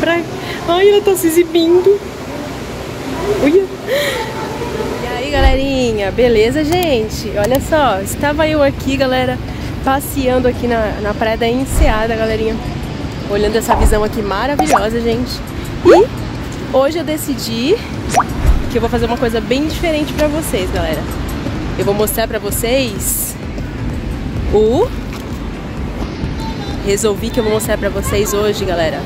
Pra... Ai, ela tá se exibindo. Olha. E aí, galerinha, beleza, gente? Olha só, estava eu aqui, galera, passeando aqui na, na praia da Enseada, galerinha. Olhando essa visão aqui maravilhosa, gente. E hoje eu decidi que eu vou fazer uma coisa bem diferente pra vocês, galera. Eu vou mostrar pra vocês o resolvi que eu vou mostrar pra vocês hoje, galera.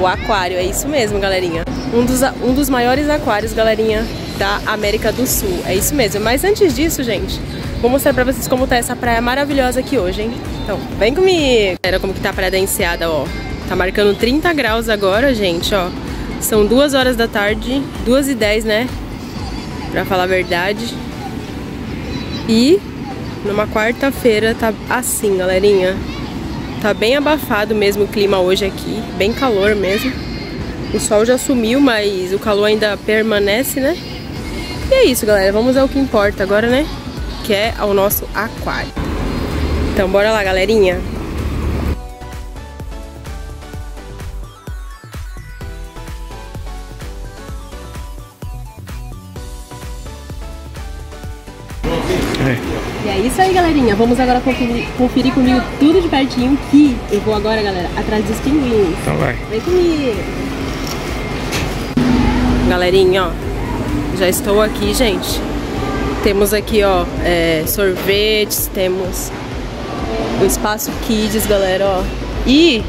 O aquário, é isso mesmo, galerinha. Um dos, um dos maiores aquários, galerinha, da América do Sul. É isso mesmo. Mas antes disso, gente, vou mostrar pra vocês como tá essa praia maravilhosa aqui hoje, hein? Então, vem comigo! Galera, como que tá a praia da Enseada, ó. Tá marcando 30 graus agora, gente, ó. São duas horas da tarde, duas e dez, né? Pra falar a verdade. E numa quarta-feira tá assim, galerinha. Tá bem abafado mesmo o clima hoje aqui, bem calor mesmo. O sol já sumiu, mas o calor ainda permanece, né? E é isso, galera. Vamos ao que importa agora, né? Que é ao nosso aquário. Então, bora lá, galerinha. E é isso aí, galerinha. Vamos agora conferir, conferir comigo tudo de pertinho que eu vou agora, galera, atrás dos pinguins. Então vai. Vem comigo. Galerinha, ó. Já estou aqui, gente. Temos aqui, ó, é, sorvetes, temos o espaço Kids, galera, ó. E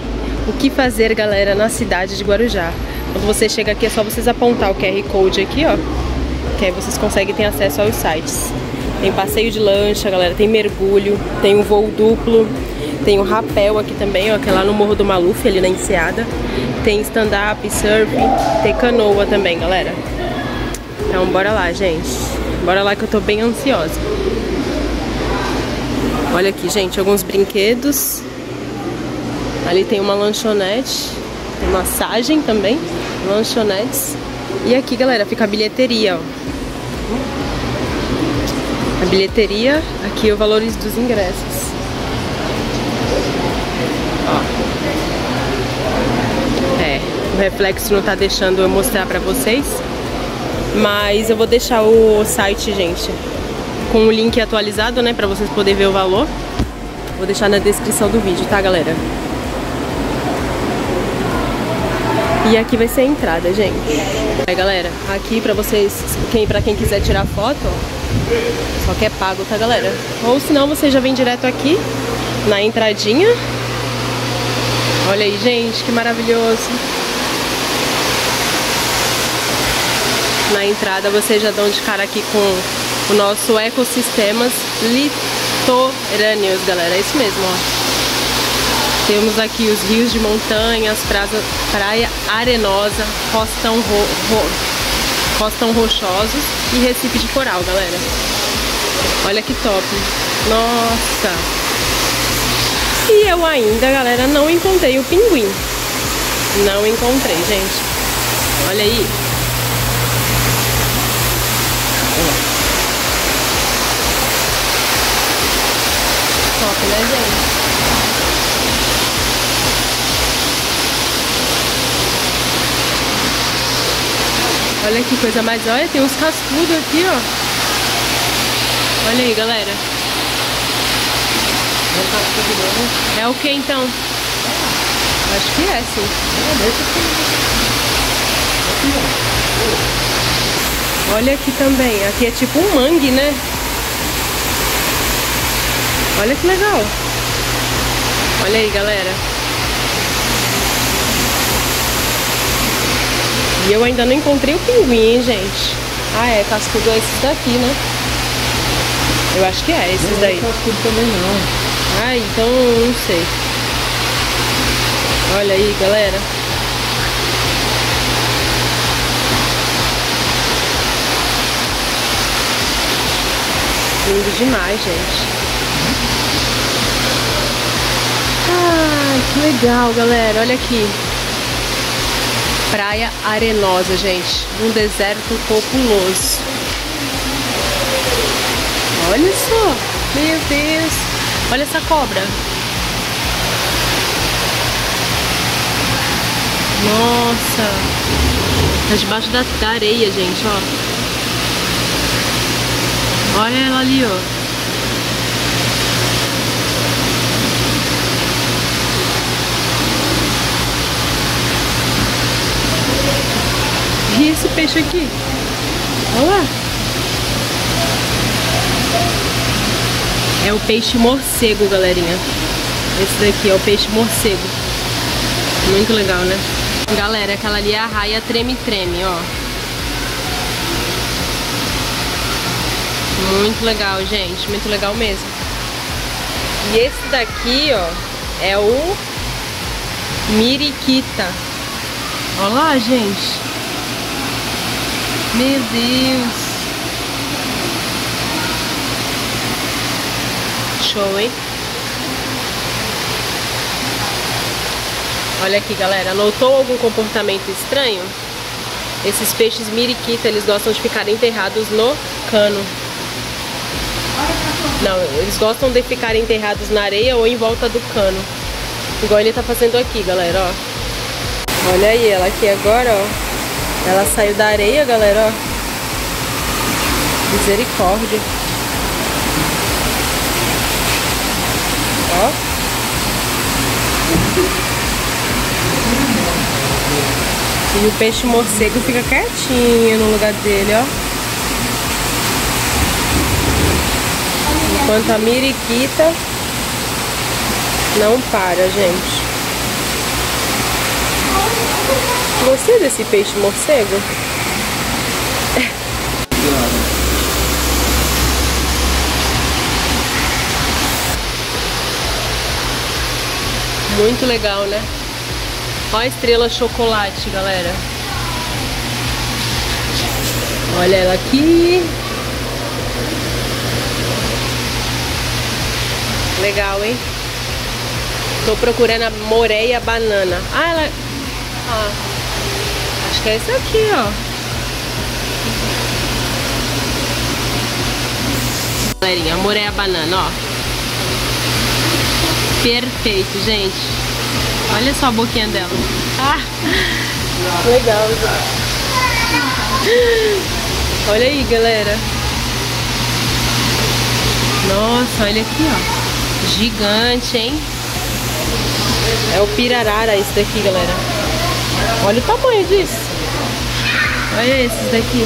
o que fazer, galera, na cidade de Guarujá. Quando você chega aqui, é só vocês apontar o QR Code aqui, ó. Que aí vocês conseguem ter acesso aos sites. Tem passeio de lancha, galera, tem mergulho, tem um voo duplo, tem o um rapel aqui também, ó, que é lá no Morro do Maluf, ali na Enseada. Tem stand-up, surf, tem canoa também, galera. Então bora lá, gente. Bora lá que eu tô bem ansiosa. Olha aqui, gente, alguns brinquedos. Ali tem uma lanchonete, tem massagem também, lanchonetes. E aqui, galera, fica a bilheteria, ó. A bilheteria, aqui o valor dos ingressos. Ó. É, o reflexo não tá deixando eu mostrar pra vocês. Mas eu vou deixar o site, gente, com o link atualizado, né, pra vocês poderem ver o valor. Vou deixar na descrição do vídeo, tá, galera? E aqui vai ser a entrada, gente. Aí, galera, aqui pra vocês, quem, pra quem quiser tirar foto, ó, só que é pago, tá, galera? Ou senão você já vem direto aqui, na entradinha. Olha aí, gente, que maravilhoso. Na entrada vocês já dão de cara aqui com o nosso ecossistemas litorâneos, galera. É isso mesmo, ó. Temos aqui os rios de montanhas, praia, praia arenosa, costão, ro, ro, costão rochosos e recife de coral, galera. Olha que top. Nossa! E eu ainda, galera, não encontrei o pinguim. Não encontrei, gente. Olha aí. Top, né, gente? Olha que coisa mais. Olha, tem uns cascudos aqui, ó. Olha aí, galera. É o que então? Acho que é, sim. Olha aqui também. Aqui é tipo um mangue, né? Olha que legal. Olha aí, galera. E eu ainda não encontrei o pinguim, hein, gente. Ah, é, cascudo é esses daqui, né? Eu acho que é esses não daí. Não é cascudo também não. Ah, então não sei. Olha aí, galera. Lindo demais, gente. Que legal, galera. Olha aqui. Praia arenosa, gente. Um deserto populoso. Olha só. Meu Deus. Olha essa cobra. Nossa. Tá debaixo da areia, gente, ó. Olha ela ali, ó. E esse peixe aqui? Olha lá. É o peixe morcego, galerinha. Esse daqui é o peixe morcego. Muito legal, né? Galera, aquela ali é a raia treme-treme, ó. Muito legal, gente. Muito legal mesmo. E esse daqui, ó, é o Miriquita. Olha lá, gente. Meu Deus. Show, hein? Olha aqui, galera. Notou algum comportamento estranho? Esses peixes miriquita, eles gostam de ficar enterrados no cano. Não, eles gostam de ficar enterrados na areia ou em volta do cano. Igual ele tá fazendo aqui, galera, ó. Olha aí, ela aqui agora, ó. Ela saiu da areia, galera, ó. Misericórdia. Ó. E o peixe morcego fica quietinho no lugar dele, ó. Enquanto a miriquita não para, gente. Gostei desse peixe morcego? Muito legal, né? A estrela chocolate, galera. Olha ela aqui. Legal, hein? Tô procurando a moreia banana. Ah, ela... Ah, que é esse aqui, ó. Galerinha, a moreia banana, ó. Perfeito, gente. Olha só a boquinha dela. Ah, legal. Olha aí, galera. Nossa, olha aqui, ó. Gigante, hein? É o pirarara esse daqui, galera. Olha o tamanho disso. Olha esses daqui.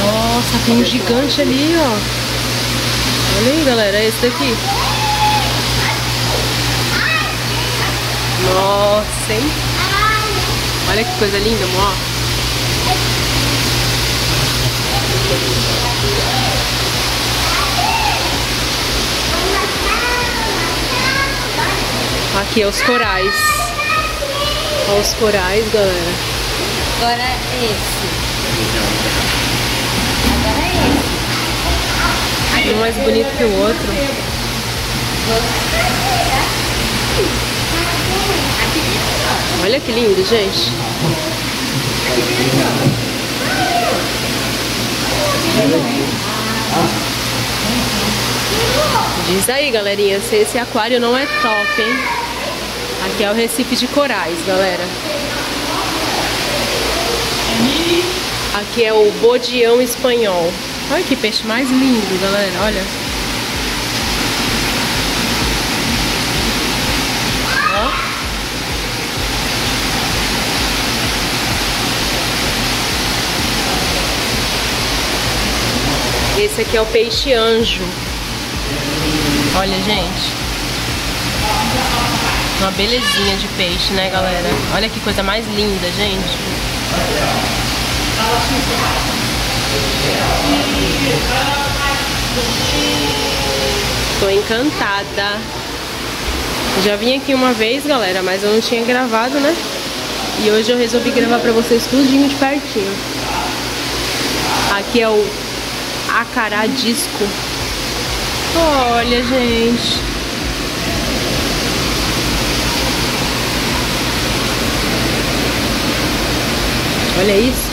Nossa, tem um gigante ali, ó. Olha aí, galera, esse daqui. Nossa, hein? Olha que coisa linda, amor. Aqui é os corais. Olha os corais, galera. Agora é esse. Um mais bonito que o outro. Olha que lindo, gente. Diz aí, galerinha, se esse aquário não é top, hein? Aqui é o Recife de Corais, galera. Aqui é o Bodião Espanhol. Olha que peixe mais lindo, galera. Olha. Esse aqui é o peixe anjo. Olha, gente. Uma belezinha de peixe, né, galera? Olha que coisa mais linda, gente. Tô encantada. Já vim aqui uma vez, galera, mas eu não tinha gravado, né? E hoje eu resolvi gravar pra vocês tudinho de pertinho. aqui é o acará disco. Olha, gente. Olha isso.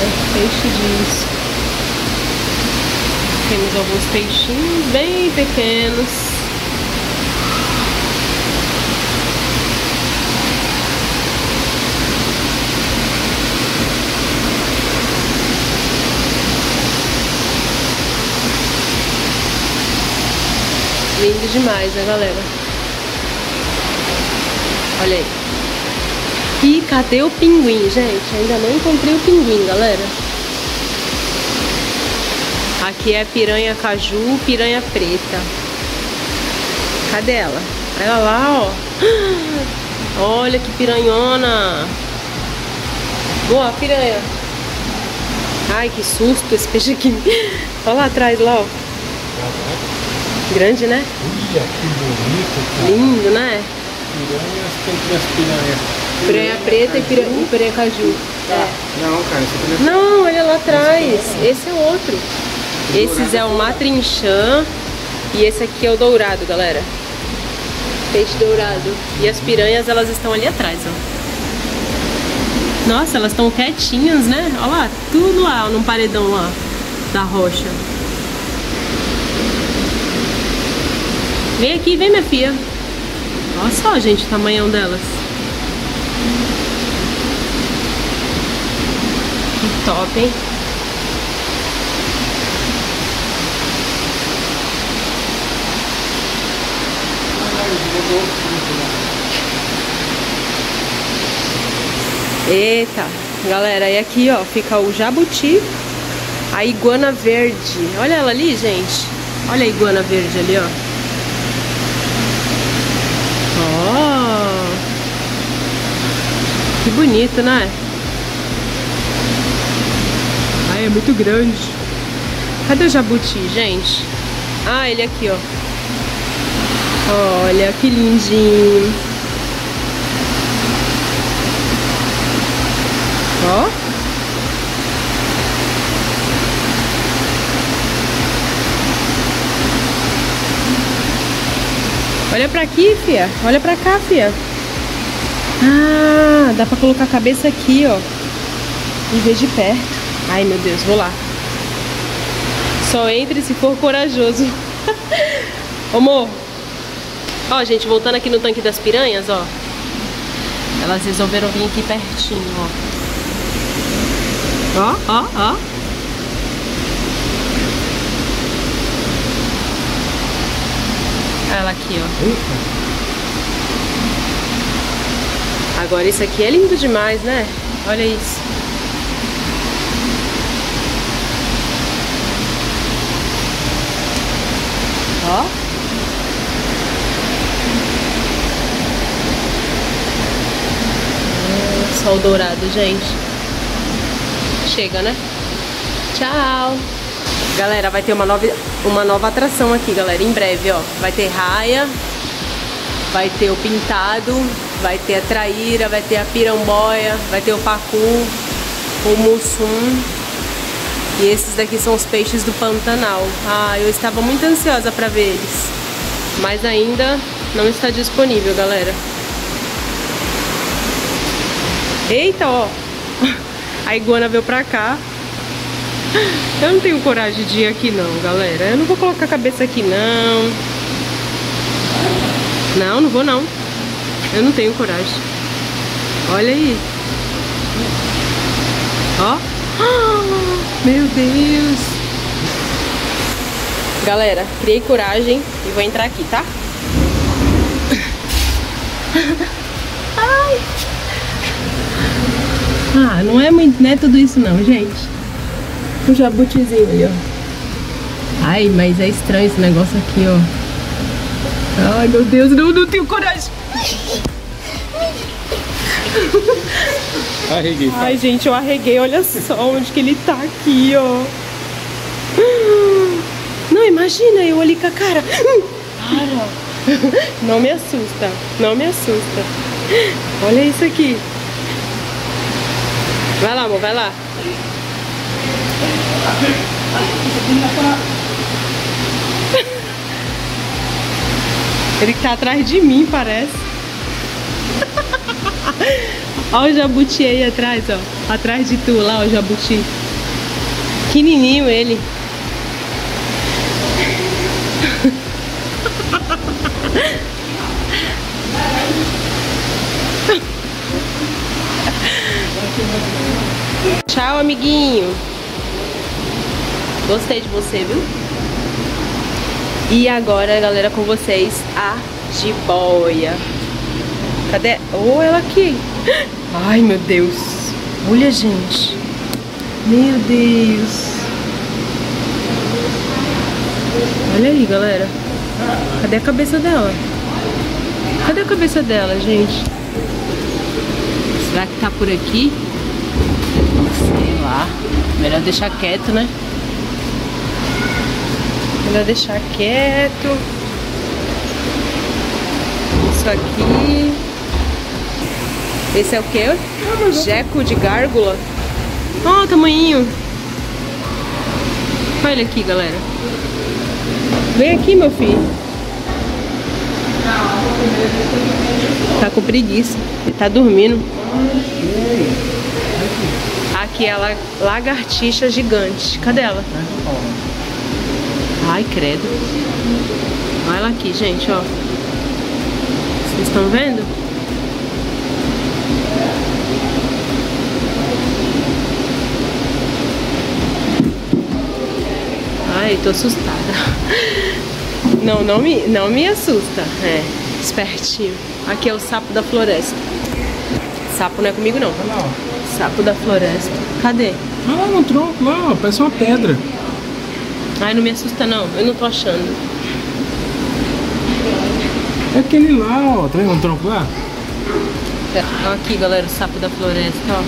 É peixe disso. Temos alguns peixinhos bem pequenos. Lindo demais, né, galera? Olha aí. E cadê o pinguim, gente? Ainda não encontrei o pinguim, galera. Aqui é piranha caju, piranha preta. Cadê ela? Ela lá, ó. Olha que piranhona. Boa, piranha. Ai, que susto esse peixe aqui. Olha lá atrás, lá, ó. Grande, né? Olha que bonito, cara. Lindo, né? Piranhas, tem que as piranhas. Piranha preta e piranha, piranha caju. É. Não, cara, isso aqui não é Não, olha lá atrás. Esse é outro. Esses é o matrinchã e esse aqui é o dourado, galera. Peixe dourado. E as piranhas, elas estão ali atrás, ó. Nossa, elas estão quietinhas, né? Olha lá, tudo lá, num paredão lá da rocha. Vem aqui, vem minha filha. Olha só, gente, o tamanhão delas. Top, hein? Eita, galera, e aqui ó, fica o jabuti, a iguana verde. Olha ela ali, gente. Olha a iguana verde ali, ó. Ó. Que bonito, né? Ai, é muito grande. Cadê o jabuti, gente? Ah, ele aqui, ó. Olha que lindinho. Ó. Olha pra aqui, fia. Olha pra cá, fia. Ah, dá pra colocar a cabeça aqui, ó. E ver de perto. Ai, meu Deus, vou lá. Só entre se for corajoso. Ô, amor. Ó, gente, voltando aqui no tanque das piranhas, ó. Elas resolveram vir aqui pertinho, ó. Ó, ó, ó. Ela aqui, ó. Agora isso aqui é lindo demais, né? Olha isso. Ó. Hum, Sol dourado, gente. Chega, né? Tchau. Galera, vai ter uma nova, uma nova atração aqui, galera, em breve, ó. Vai ter raia, vai ter o pintado, vai ter a traíra, vai ter a piramboia, vai ter o pacu, o mussum. E esses daqui são os peixes do Pantanal. Ah, eu estava muito ansiosa para ver eles. Mas ainda não está disponível, galera. Eita, ó. A iguana veio pra cá. Eu não tenho coragem de ir aqui não, galera. Eu não vou colocar a cabeça aqui não. Não, não vou não. Eu não tenho coragem. Olha aí. Ó. Meu Deus. Galera, criei coragem e vou entrar aqui, tá? Ai. Ah, não é, muito, não é tudo isso não, gente. O jabutizinho ali, ó. Ai, mas é estranho esse negócio aqui, ó. Ai, meu Deus, não, não tenho coragem. Arreguei. Ai, gente, eu arreguei. Olha só onde que ele tá aqui, ó. Não, imagina eu ali com a cara. Para. Não me assusta. Não me assusta. Olha isso aqui. Vai lá, amor, vai lá. Ele tá atrás de mim, parece. Olha o jabuti aí atrás, ó. Atrás de tu lá, o jabuti. Pequenininho ele. Tchau, amiguinho. Gostei de você, viu? E agora, galera, com vocês, a jiboia. Cadê? Oh, ela aqui. Ai, meu Deus. Olha, gente. Meu Deus. Olha aí, galera. Cadê a cabeça dela? Cadê a cabeça dela, gente? Será que tá por aqui? Sei lá. Melhor deixar quieto, né? Melhor deixar quieto. Isso aqui. Esse é o quê? Jeco de gárgula. Ó, oh, o tamanhinho. Olha ele aqui, galera. Vem aqui, meu filho. Tá com preguiça. Ele tá dormindo. Aqui é a lagartixa gigante. Cadê ela? Ai, credo. Olha ela aqui, gente, ó. Vocês estão vendo? Ai, tô assustada. Não, não me, não me assusta. É, espertinho. Aqui é o sapo da floresta. Sapo não é comigo, não. Sapo da floresta. Cadê? Ah, no tronco lá, parece uma pedra. Ai, não me assusta, não. Eu não tô achando. É aquele lá, ó. Tá vendo um tronco lá? É, aqui, galera, o sapo da floresta, ó.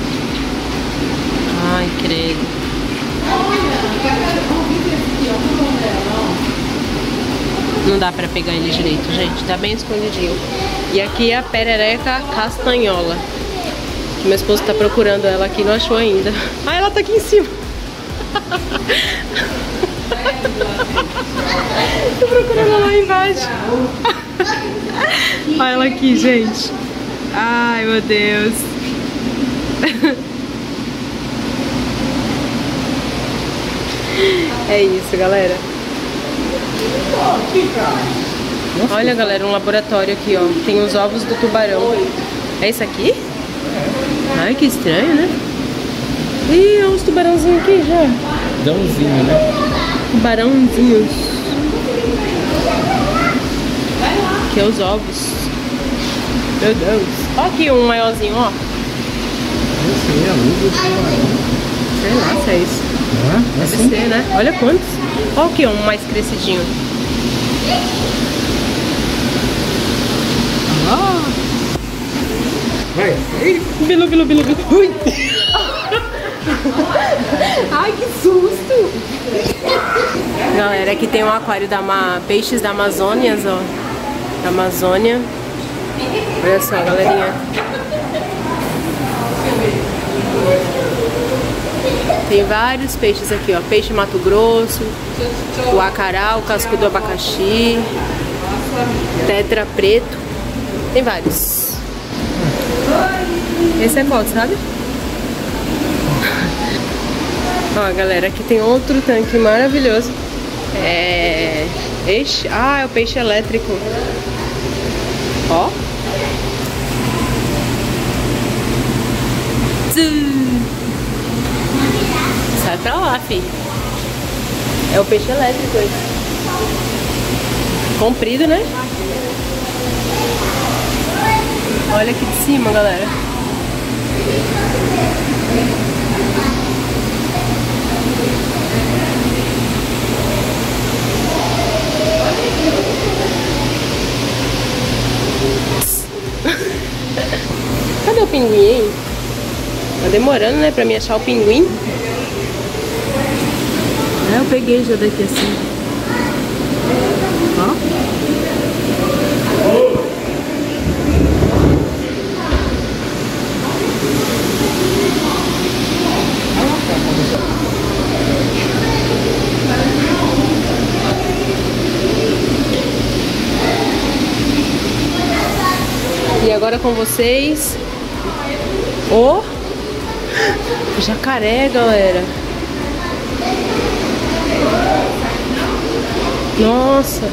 Ai, credo. Não dá pra pegar ele direito, gente. Tá bem escondidinho. E aqui é a perereca castanhola. Meu esposo tá procurando ela aqui, não achou ainda. Ah, ela tá aqui em cima. Tô procurando lá embaixo. Olha ela aqui, gente. Ai, meu Deus. É isso, galera. Olha, galera, um laboratório aqui, ó. Tem os ovos do tubarão. É isso aqui? Ai, que estranho, né? Ih, olha os tubarãozinhos aqui já. Dãozinho, né? Tubarãozinhos. Aqui é os ovos. Meu Deus. Olha aqui um maiorzinho, ó. É. Sei lá se é isso. É? Deve Assim? ser, né? Olha quantos. Olha aqui um mais crescidinho. Ah, Vai. Bilu, bilu, bilu, bilu. Ui. Ai, que susto! Galera, aqui tem um aquário da Ma... peixes da Amazônia, ó. Da Amazônia. Olha só, galerinha. Tem vários peixes aqui, ó. Peixe Mato Grosso, o acará, o casco do abacaxi, tetra preto. Tem vários. Esse é qual, sabe? Ó, galera, aqui tem outro tanque maravilhoso. É... Peixe... Ah, é o peixe elétrico. Ó. pra lá, fi. É o peixe elétrico esse. Comprido, né? Olha aqui de cima, galera. Cadê o pinguim, hein? Tá demorando, né, pra mim achar o pinguim. Né? Eu peguei já daqui assim. Ó. E agora com vocês o jacaré, galera. Nossa.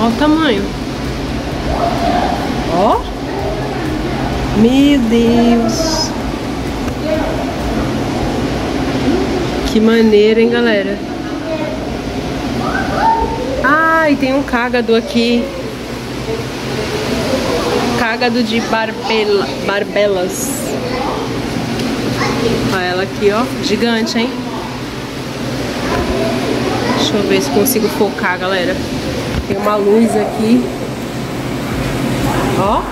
Olha o tamanho. Ó. Meu Deus. Que maneiro, hein, galera? E tem um cágado aqui. Cágado de barbela, barbelas. Olha ela aqui, ó. Gigante, hein? Deixa ver se consigo focar, galera. Tem uma luz aqui. Ó.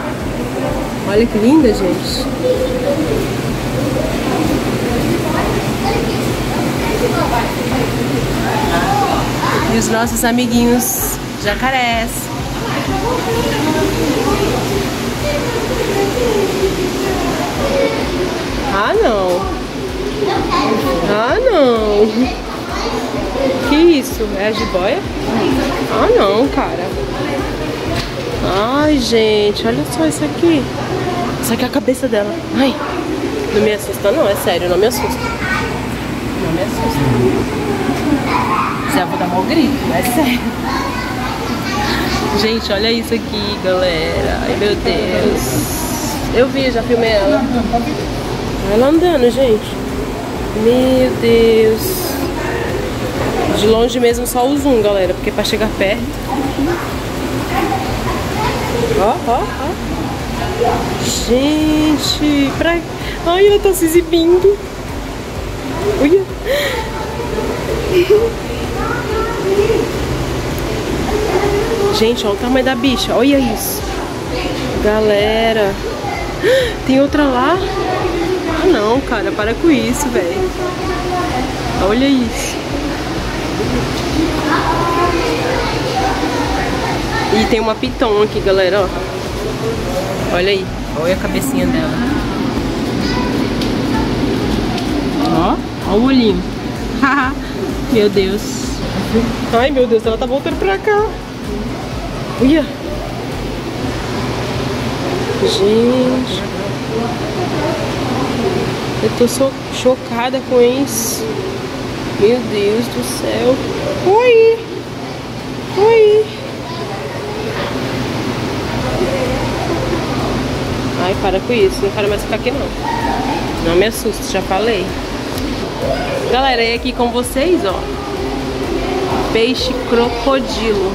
Olha que linda, gente. E os nossos amiguinhos jacarés. Ah, não. Ah, não. Que isso? É a jiboia? Ah, não, cara. Ai, gente, olha só isso aqui. Isso aqui é a cabeça dela. Ai, não me assusta não, é sério, não me assusta. Não me assusta. Já vou dar mal grito, é sério. Gente, olha isso aqui, galera. Ai, meu Deus. Eu vi, já filmei ela. Ela andando, gente. Meu Deus. De longe mesmo só o zoom, galera. Porque pra chegar perto. Ó, ó, ó. Gente, pra... Ai, ela tá se exibindo. Olha. Gente, olha o tamanho da bicha. Olha isso. Galera. Tem outra lá? Ah, não, cara. Para com isso, velho. Olha isso. E tem uma piton aqui, galera, ó. Olha aí. Olha a cabecinha dela. Ó, ó o olhinho. meu Deus. Ai, meu Deus, ela tá voltando pra cá. Olha. Gente. Eu tô so chocada com isso. Meu Deus do céu. Oi. Oi. Ai, para com isso. Não quero mais ficar aqui, não. Não me assuste, já falei. Galera, e aqui com vocês, ó. Peixe crocodilo.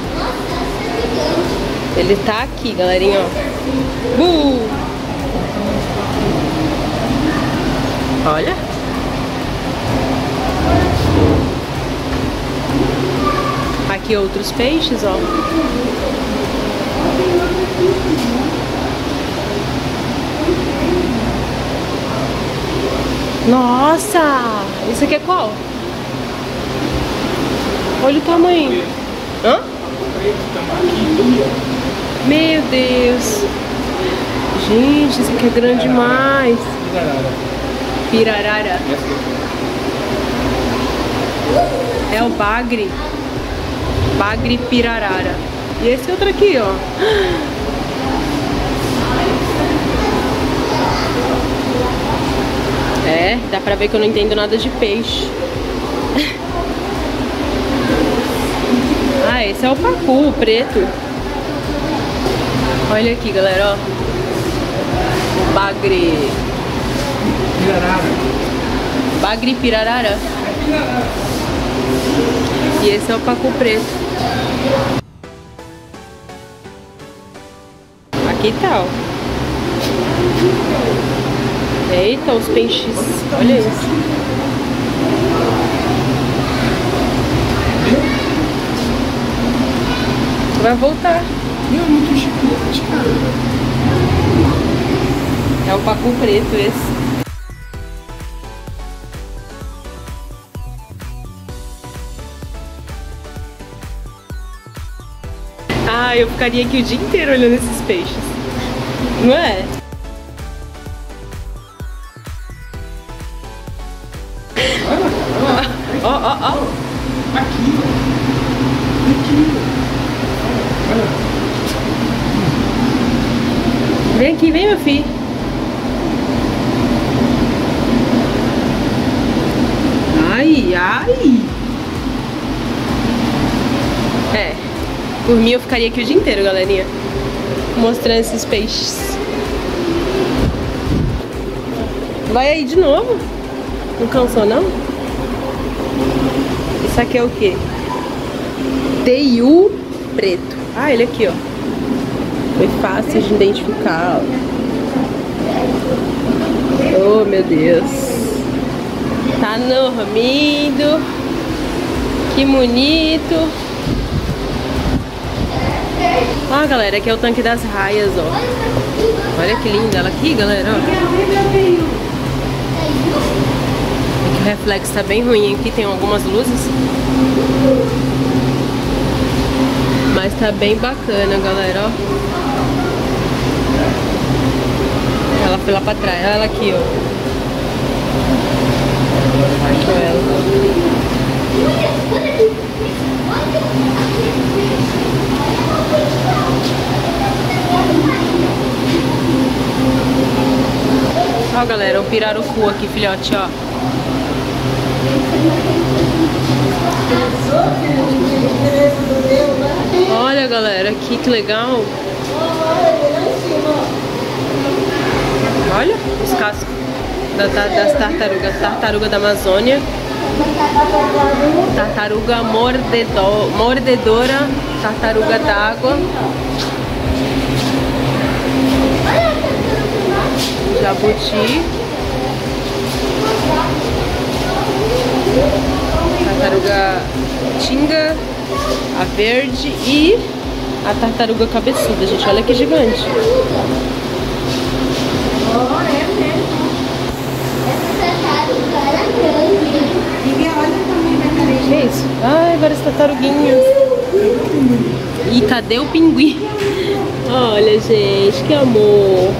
Ele tá aqui, galerinha, ó. Uh! Olha. Aqui outros peixes, ó. Nossa! Isso aqui é qual? Olha o tamanho. Hã? Meu Deus. Gente, isso aqui é grande demais. Pirarara. É o bagre. Bagre pirarara. E esse outro aqui, ó. É, dá pra ver que eu não entendo nada de peixe. ah, esse é o pacu, o preto. Olha aqui, galera, ó. O bagre. Pirarara. Bagre pirarara. E esse é o pacu preto. Aqui tá, ó. Eita, os peixes. Olha isso. Vai voltar. É o pacu preto esse. Ah, eu ficaria aqui o dia inteiro olhando esses peixes. Não é? Ó, ó, ó. Aqui. Aqui. Olha. Vem aqui, vem, meu filho. Ai, ai. É. Por mim, eu ficaria aqui o dia inteiro, galerinha. Mostrando esses peixes. Vai aí de novo. Não cansou, não? Isso aqui é o quê? Teiu preto. Ah, ele aqui, ó. Foi fácil de identificar, ó. Oh, meu Deus. Tá dormindo. Que bonito. Ó, galera, aqui é o tanque das raias, ó. Olha que linda ela aqui, galera, ó. O reflexo tá bem ruim. Aqui tem algumas luzes. Mas tá bem bacana, galera, ó. Ela foi lá pra trás. Olha ela aqui, ó. Olha ela. Ó, galera, o pirarucu aqui, filhote, ó. Olha, galera, aqui que legal. Olha os cascos da- da- das tartarugas. Tartaruga da Amazônia. Tartaruga mordedo, mordedora. Tartaruga d'água. Jabuti. Tartaruga tinga. A verde e a tartaruga cabeçuda, gente. Olha que gigante. Que isso? Ai, várias tartaruguinhas. E cadê o pinguim? Olha, gente, que amor.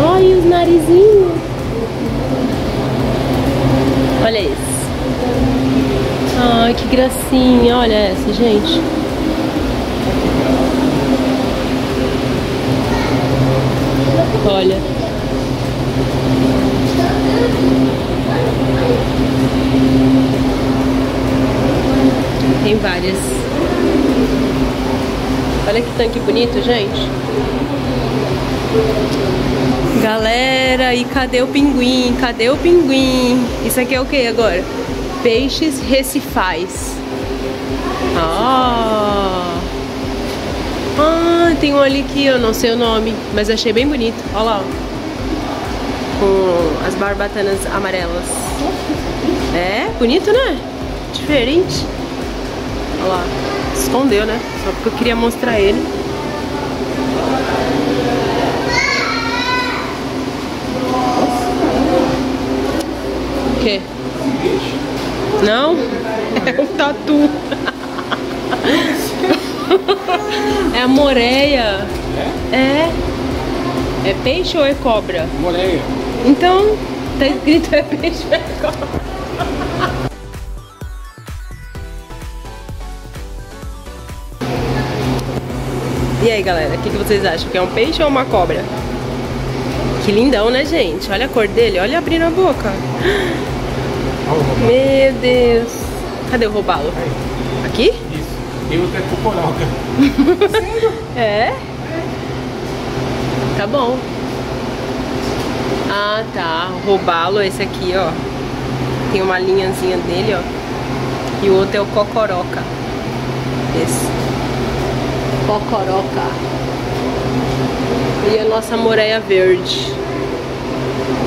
Olha os narizinhos. Olha esse. Ai, que gracinha. Olha essa, gente. Olha. Tem várias. Olha que tanque bonito, gente. Galera, e cadê o pinguim? Cadê o pinguim? Isso aqui é o que agora? Peixes recifais. Ah. ah, tem um ali que eu não sei o nome, mas achei bem bonito. Olha lá. Com as barbatanas amarelas. É, bonito, né? Diferente. Olha lá. Escondeu, né? Só porque eu queria mostrar ele. Não? É um tatu. É a moreia. É? É peixe ou é cobra? Moreia. Então, tá escrito é peixe ou é cobra. E aí, galera, o que, que vocês acham? Que é um peixe ou uma cobra? Que lindão, né, gente? Olha a cor dele, olha abrindo a boca. Meu Deus. Cadê o robalo? Aqui? Isso. Tem outra cuporoca. É? Tá bom. Ah, tá. Robalo, esse aqui, ó. Tem uma linhazinha dele, ó. E o outro é o cocoroca. Esse. Cocoroca. E a nossa moreia verde.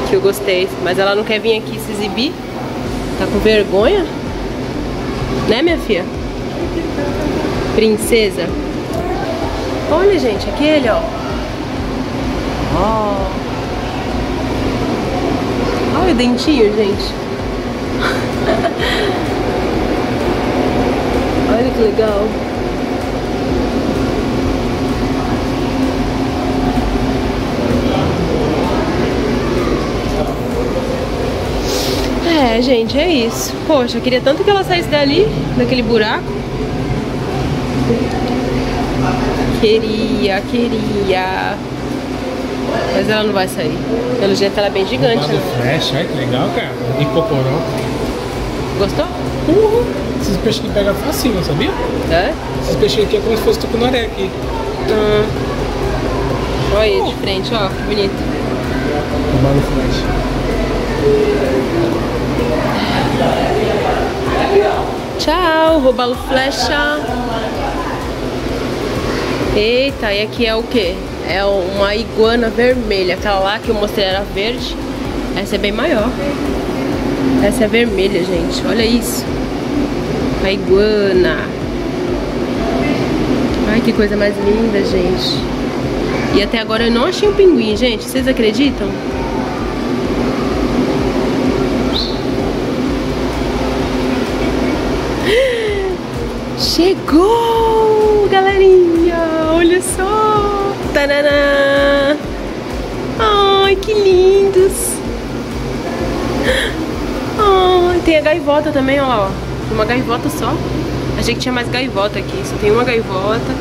Que eu gostei. Mas ela não quer vir aqui se exibir. Tá com vergonha? Né, minha filha? Princesa. Olha, gente, aquele, ó. Ó. Olha o dentinho, gente. Olha que legal. É, gente, é isso. Poxa, eu queria tanto que ela saísse dali, daquele buraco. Queria, queria. Mas ela não vai sair. Pelo jeito ela é bem gigante, né? flash, olha que legal, cara. De cocoró. Gostou? Uhum. Esses peixes que pegam facinho, sabia? É? Esses peixes aqui é como se fosse tucunaré aqui. Hum. Olha aí de frente, ó, que bonito. Lado flash. Tchau, roubalo flecha. Eita, e aqui é o que? É uma iguana vermelha. Aquela lá que eu mostrei era verde. Essa é bem maior. Essa é vermelha, gente. Olha isso. A iguana. Ai, que coisa mais linda, gente. E até agora eu não achei um pinguim, gente. Vocês acreditam? Chegou, galerinha! Olha só! Tananã! Ai, que lindos! Ai, tem a gaivota também, ó. Uma gaivota só. Achei que tinha mais gaivota aqui. Só tem uma gaivota.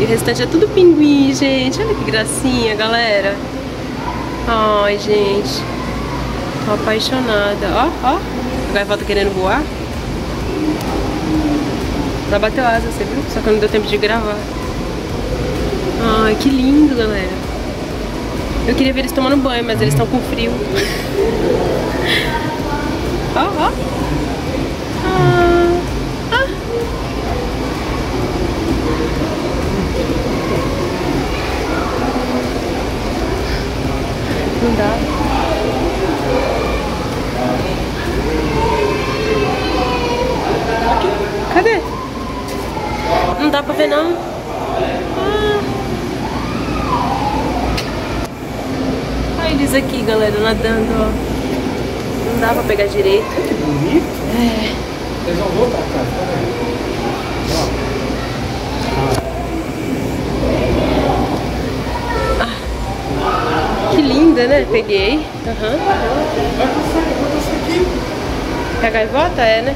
E o restante é tudo pinguim, gente. Olha que gracinha, galera. Ai, gente. Tô apaixonada. Ó, ó. A gaivota querendo voar. Ela bateu asa, você viu? Só que não deu tempo de gravar. Ai, que lindo, galera. Eu queria ver eles tomando banho, mas eles estão com frio. Ó, ó. Ah, ah. Não dá. Cadê? Não dá pra ver não. Ah. Olha eles aqui, galera, nadando, ó. Não dá pra pegar direito. Que bonito. É. Eles vão voltar, cara. Tá vendo? Que linda, né? Peguei. Aham. Vai passar, vai passar aqui. É a gaivota? É, né?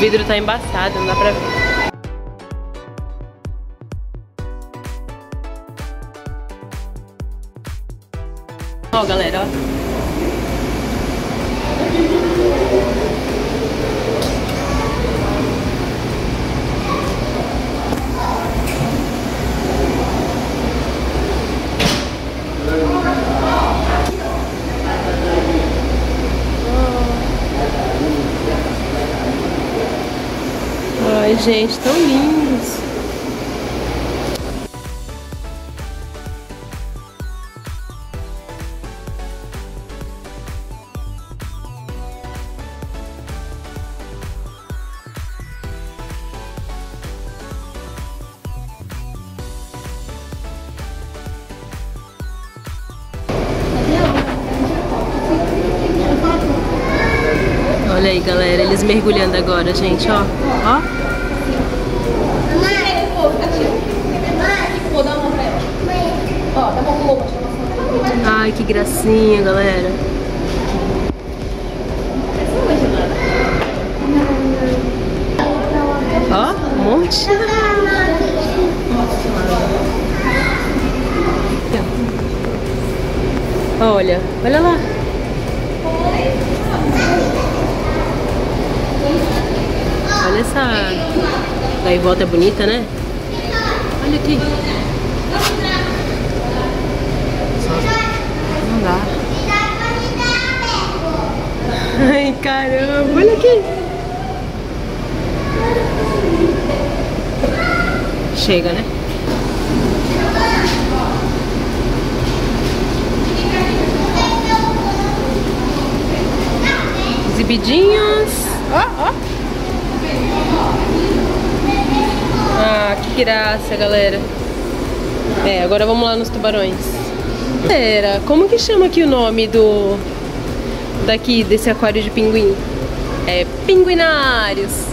Vidro tá embaçado, não dá pra ver. Ó, galera, ó. Ai, gente, tão lindos. Olha aí, galera, eles mergulhando agora, gente, ó. Ó. Ai, que gracinha, galera. Ó, um monte. Olha, olha lá. Olha essa gaivota bonita, né? Olha aqui. Não dá. Ai, caramba. Olha aqui. Chega, né? Exibidinhos. Ó, ó. Ah, que graça, galera. É, agora vamos lá nos tubarões. Galera, como que chama aqui o nome do... Daqui, desse aquário de pinguim? É Pinguinários.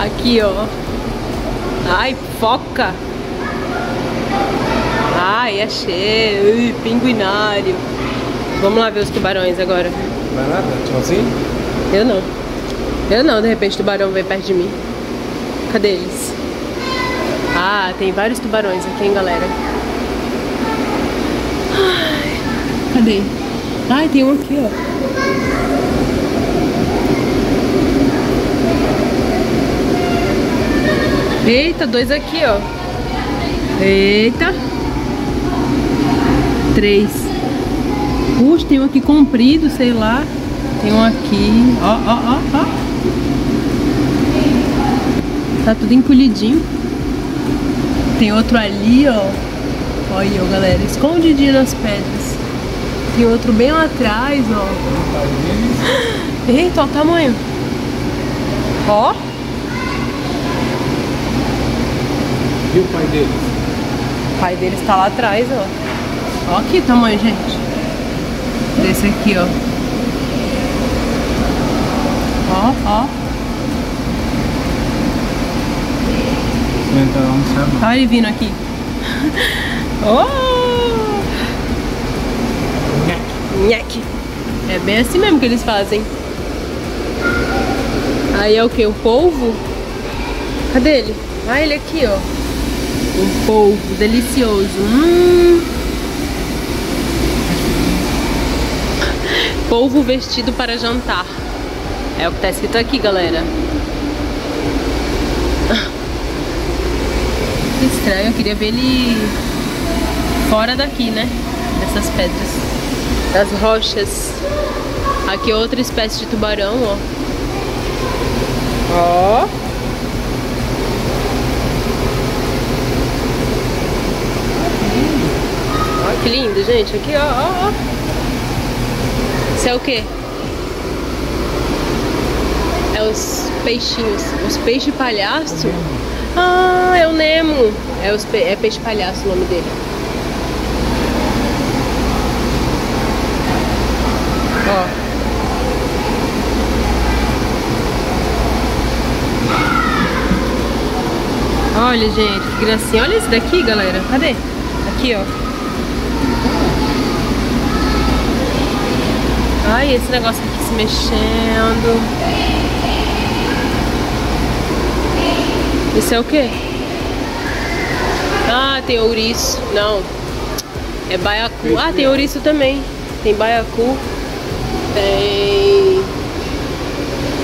Aqui, ó. Ai, foca. Ai, achei. Ui, pinguinário. Vamos lá ver os tubarões agora. Vai nada? Tchauzinho? Eu não. Eu não, de repente o tubarão vem perto de mim. Cadê eles? Ah, tem vários tubarões aqui, hein, galera. Ai, cadê? Ai, tem um aqui, ó. Eita, dois aqui, ó. Eita. Três. Puxa, tem um aqui comprido, sei lá. Tem um aqui. Ó, ó, ó, ó. Tá tudo encolhidinho. Tem outro ali, ó. Olha aí, galera. Escondidinho nas pedras. Tem outro bem lá atrás, ó. Eita, olha o tamanho. Ó. E o pai deles? O pai deles tá lá atrás, ó. Ó aqui o tamanho, gente. Desse aqui, ó. Ó, ó. Céu, não. Olha ele vindo aqui. oh! Nhaque. É bem assim mesmo que eles fazem. Aí é o que? O polvo? Cadê ele? Ah, ele aqui, ó. Um polvo delicioso. Hum. Polvo vestido para jantar. É o que tá escrito aqui, galera. Que estranho, eu queria ver ele fora daqui, né? Dessas pedras. Das rochas. Aqui é outra espécie de tubarão, ó. Ó. Ó, que lindo, gente. Aqui, ó, ó, ó. Isso é o quê? É os peixinhos. Os peixes palhaço? Ah, é o Nemo. É, os pe é peixe palhaço o nome dele. Ó. Olha, gente, que gracinha. Olha esse daqui, galera. Cadê? Aqui, ó. Ai, esse negócio aqui se mexendo. Isso é o quê? Ah, tem ouriço. Não. É baiacu. Ah, tem ouriço também. Tem baiacu. Tem.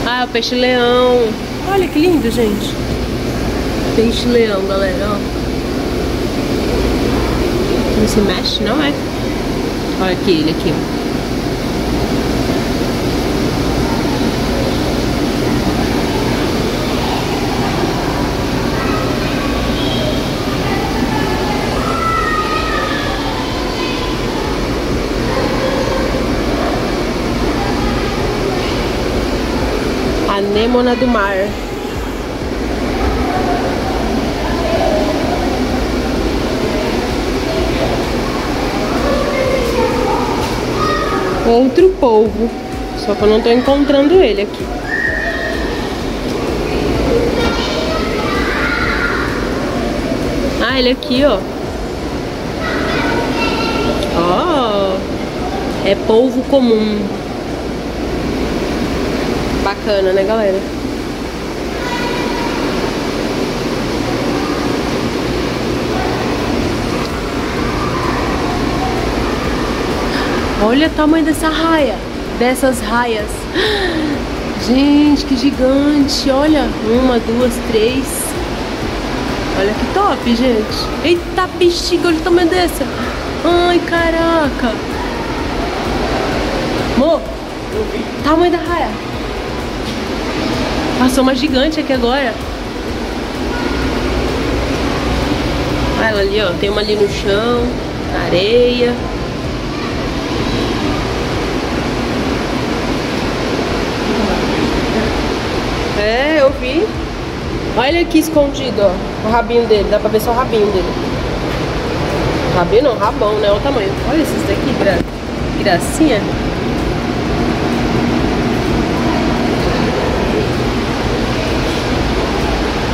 Ah, o peixe-leão. Olha que lindo, gente. Peixe-leão, galera, ó. Não se mexe, não é? Olha aqui, ele aqui, ó. Anêmona do mar. Outro polvo. Só que eu não tô encontrando ele aqui. Ah, ele aqui, ó. Ó. É polvo comum. Bacana, né, galera? Olha o tamanho dessa raia, dessas raias. Gente, que gigante. Olha, uma, duas, três. Olha que top, gente. Eita bexiga, olha o tamanho dessa. Ai, caraca. Mo, tamanho da raia. Passou uma gigante aqui agora. Olha ela ali, ó. Tem uma ali no chão, areia. É, eu vi. Olha ele aqui escondido, ó. O rabinho dele. Dá pra ver só o rabinho dele. Rabinho não, rabão, né? Olha o tamanho. Olha esses daqui, gra... gracinha.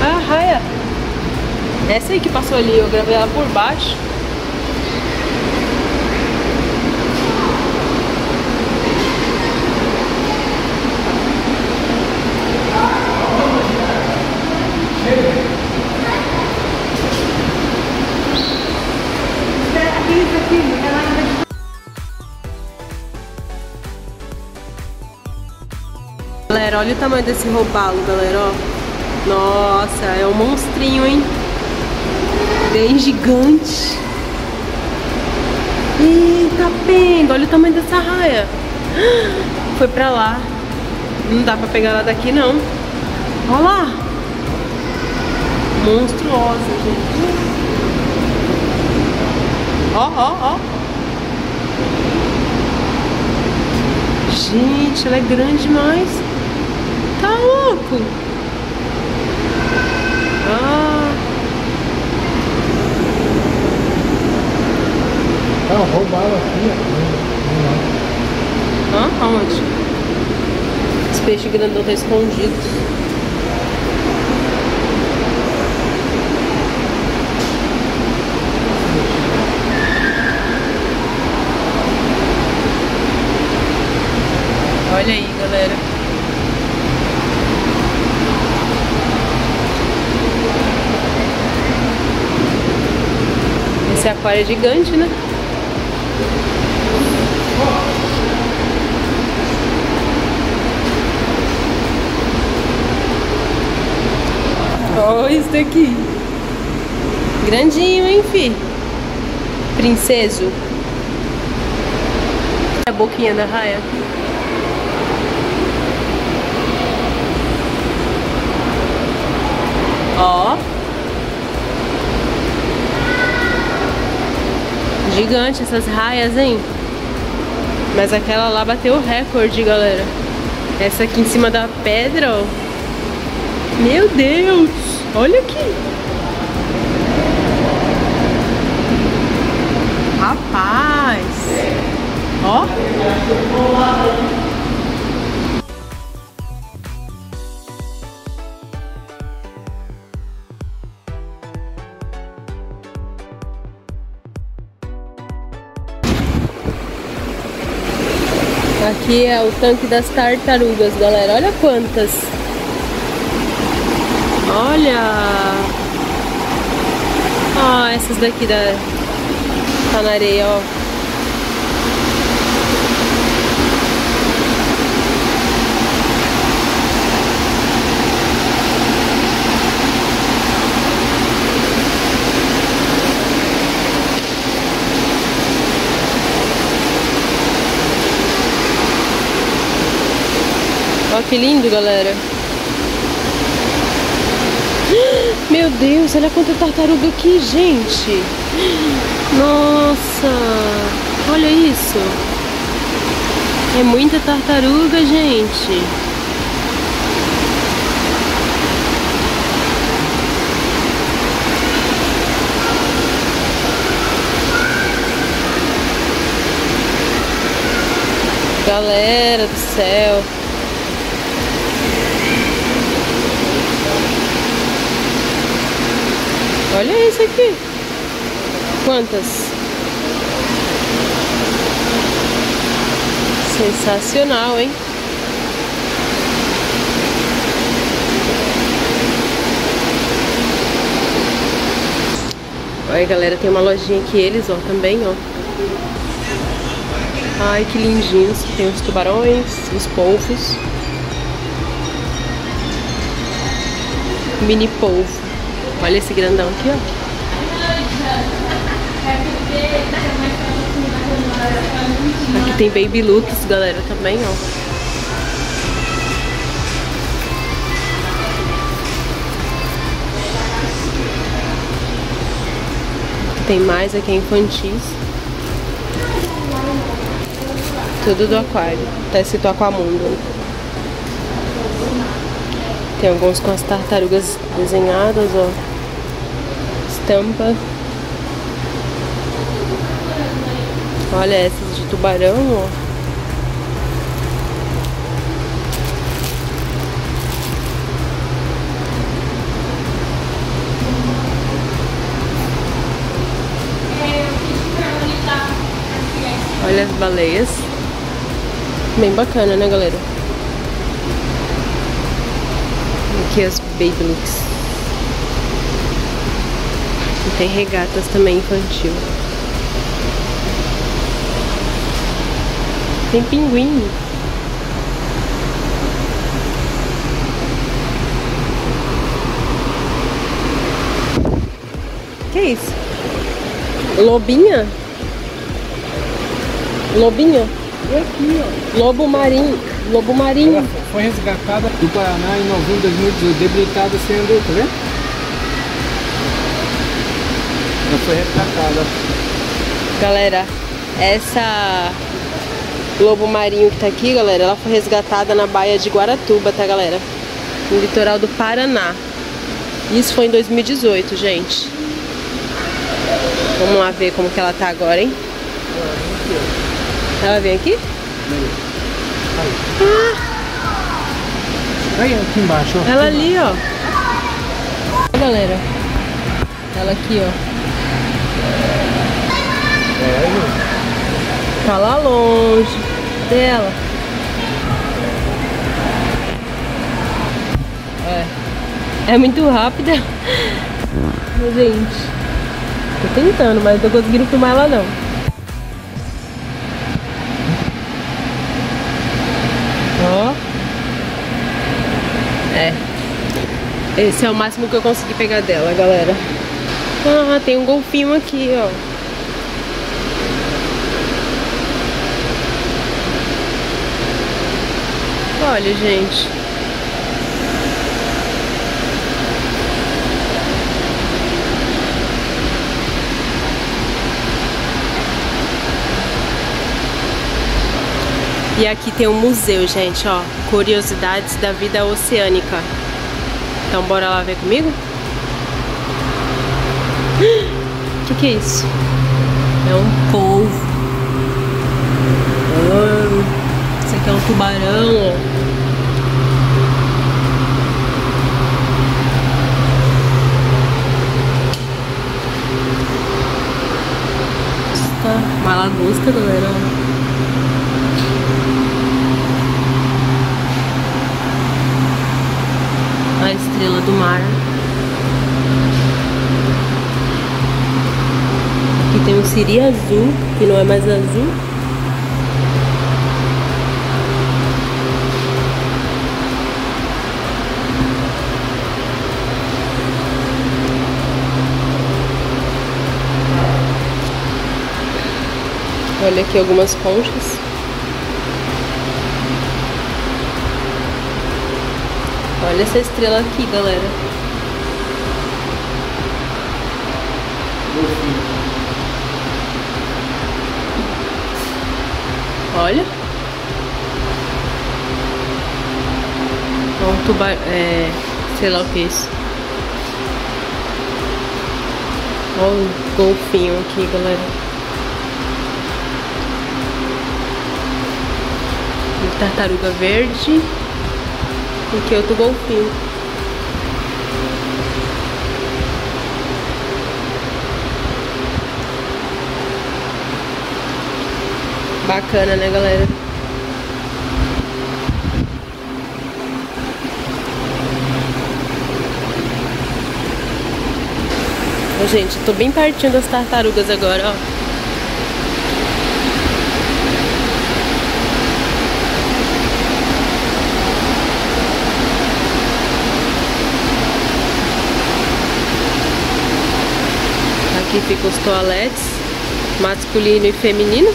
Ah, raia. Essa aí que passou ali, eu gravei ela por baixo. Galera, olha o tamanho desse robalo, galera, ó. Nossa, é um monstrinho, hein? Bem gigante. Eita, pega, olha o tamanho dessa raia. Foi pra lá. Não dá pra pegar ela daqui, não. Olha lá. Monstruosa, gente. Ó, ó, ó. Gente, ela é grande demais. Tá louco. Ah. Não, roubaram aqui, ó. Hã? Aonde? Esse peixe grandão tá escondido. Olha aí, galera. Esse aquário é gigante, né? Olha isso daqui. Grandinho, hein, fi? Princeso. A boquinha da raia. Ó. Gigante essas raias, hein? Mas aquela lá bateu o recorde, galera. Essa aqui em cima da pedra, ó. Meu Deus! Olha aqui! Aqui é o tanque das tartarugas, galera. Olha quantas! Olha! Ah, essas daqui da... Tá na areia, ó. Que lindo, galera. Meu Deus, olha quanta tartaruga aqui, gente. Nossa, olha isso. É muita tartaruga, gente. Galera do céu. Olha isso aqui. Quantas? Sensacional, hein? Olha, galera, tem uma lojinha aqui, eles, ó, também, ó. Ai, que lindinhos. Tem os tubarões, os polvos. Mini polvo. Olha esse grandão aqui, ó. Aqui tem Baby Lux, galera, também, ó. Tem mais aqui infantis. Tudo do aquário. Tá escrito Aquamundo. Tem alguns com as tartarugas desenhadas, ó. Estampa. Olha essas de tubarão, ó. Olha as baleias. Bem bacana, né, galera? Aqui as Baby Looks. E tem regatas também infantil. Tem pinguim. Que é isso? Lobinha? Lobinha? E aqui, ó. Lobo marinho. Lobo marinho. Ela foi resgatada do Paraná em novembro de 2018, debilitada sem adulto, tá vendo? Foi resgatada. Galera, essa lobo marinho que tá aqui, galera, ela foi resgatada na baía de Guaratuba, tá, galera? No litoral do Paraná. Isso foi em 2018, gente. Vamos lá ver como que ela tá agora, hein? Ela vem aqui? Aí, aqui embaixo, ó. Ela ali. Ó, galera. Ela aqui, ó. É, Tá lá longe dela. É. É muito rápida. Gente. Tô tentando, mas não tô conseguindo filmar ela não. Ó. É. Esse é o máximo que eu consegui pegar dela, galera. Ah, tem um golfinho aqui, ó. Olha, gente. E aqui tem um museu, gente, ó. Curiosidades da vida oceânica. Então bora lá ver comigo? O que, que é isso? É um polvo. Ah, Isso aqui é um tubarão, ó. Uma lagosta, galera. A estrela do mar. Aqui tem um siri azul, que não é mais azul. Olha aqui algumas conchas. Olha essa estrela aqui, galera. Olha. É um tubarão. É. Sei lá o que é isso. Olha o golfinho aqui, galera. Tartaruga verde e aqui outro golfinho. Bacana, né, galera? Gente, tô bem pertinho das tartarugas agora, ó. Aqui ficam os toaletes, masculino e feminino.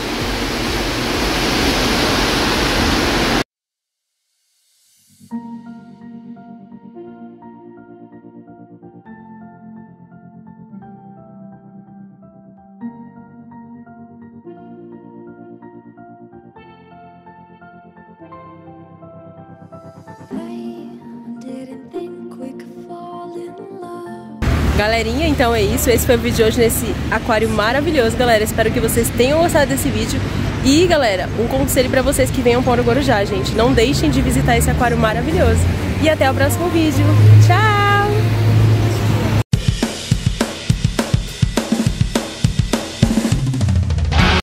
Galerinha, então é isso. Esse foi o vídeo de hoje nesse aquário maravilhoso, galera. Espero que vocês tenham gostado desse vídeo. E, galera, um conselho pra vocês que venham para o Guarujá, gente. Não deixem de visitar esse aquário maravilhoso. E até o próximo vídeo. Tchau!